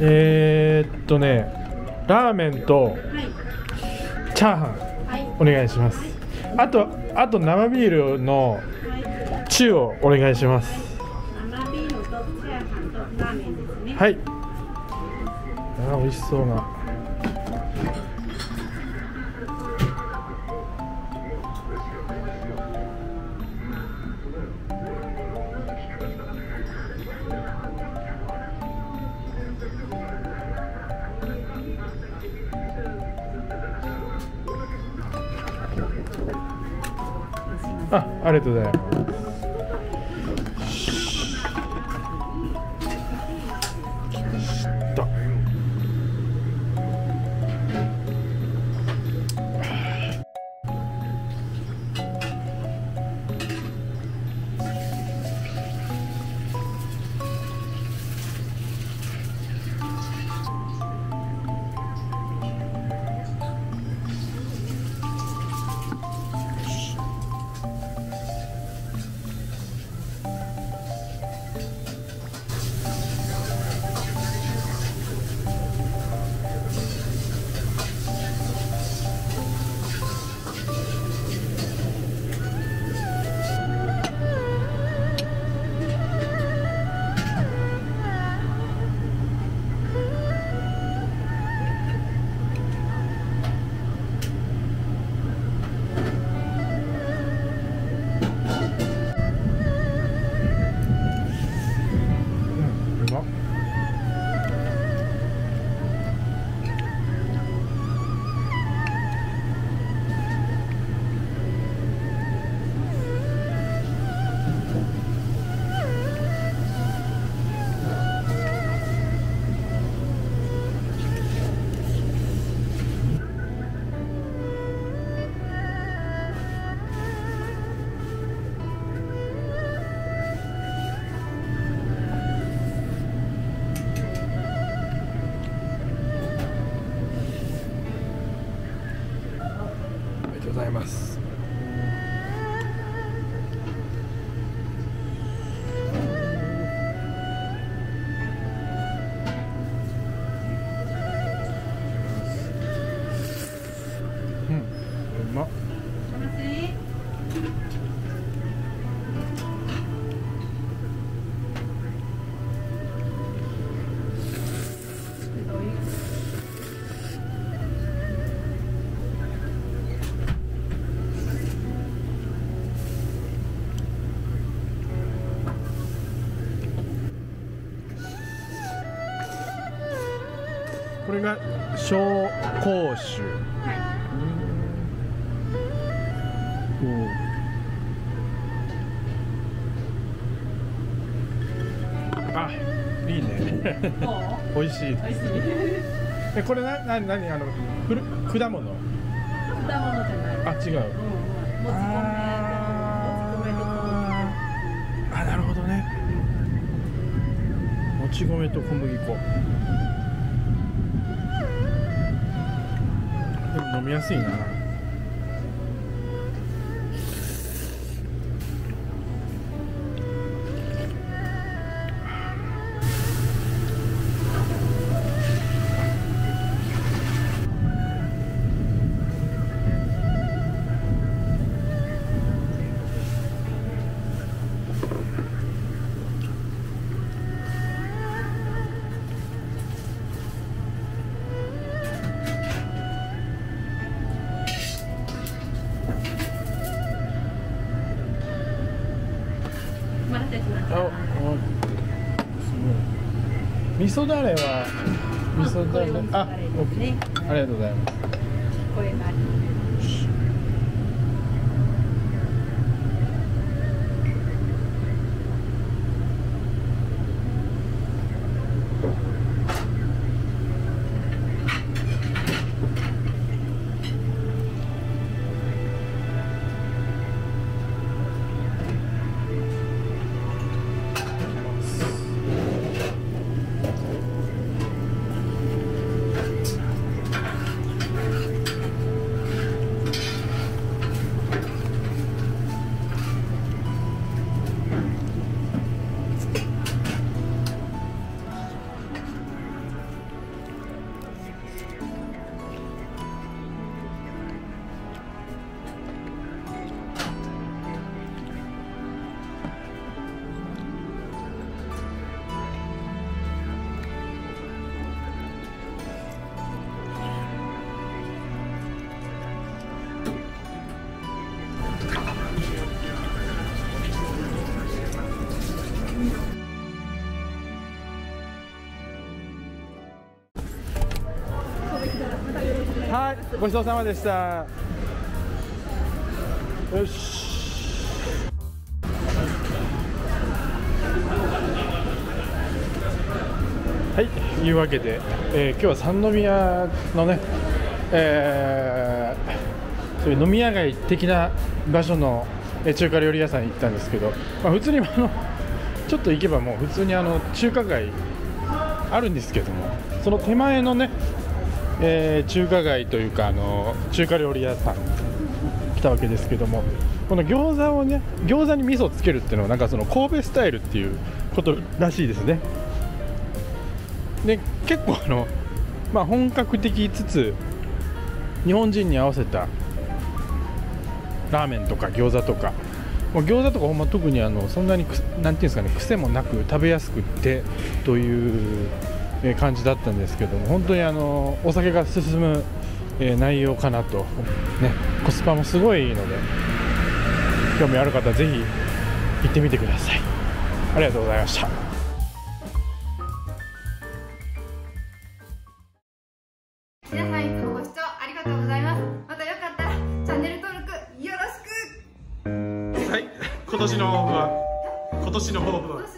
えー、っとねラーメンとチャーハンお願いします。あとあと生ビールの中をお願いします。生ビールとチャーハンとラーメンですね。はい。あー美味しそうなありがとうございます。これが紹興酒。うん。あ、いいね。美味しい。美味しい。え、これな、な、なに、あの、ふる、果物？果物じゃない。あ、違う。うんうん。もあ、なるほどね。もち米と小麦粉。でも飲味噌だれは。味噌だれ。あ、オッケー。ありがとうございます。これがありあごちそうさまでした。よし。はいいうわけで、えー今日は三宮のね、えーそういう飲み屋街的な場所の中華料理屋さんに行ったんですけど、まあ、普通にあのちょっと行けばもう普通にあの中華街あるんですけどもその手前のね、えー中華街というかあの中華料理屋さん来たわけですけどもこの餃子をね餃子に味噌をつけるっていうのはなんかその神戸スタイルっていうことらしいですね。で結構あの、まあ、本格的つつ日本人に合わせたラーメンとか餃子とかもう餃子とかほんま特にあのそんなにくなんていうんですかね癖もなく食べやすくてという感じだったんですけども本当にあのお酒が進む、えー内容かなと、ね、コスパもすごいいいので興味ある方はぜひ行ってみてください。ありがとうございました。皆さんいつもご視聴ありがとうございます。またよかったらチャンネル登録よろしく。はい。今年の抱負は？今年の抱負今年の抱負は？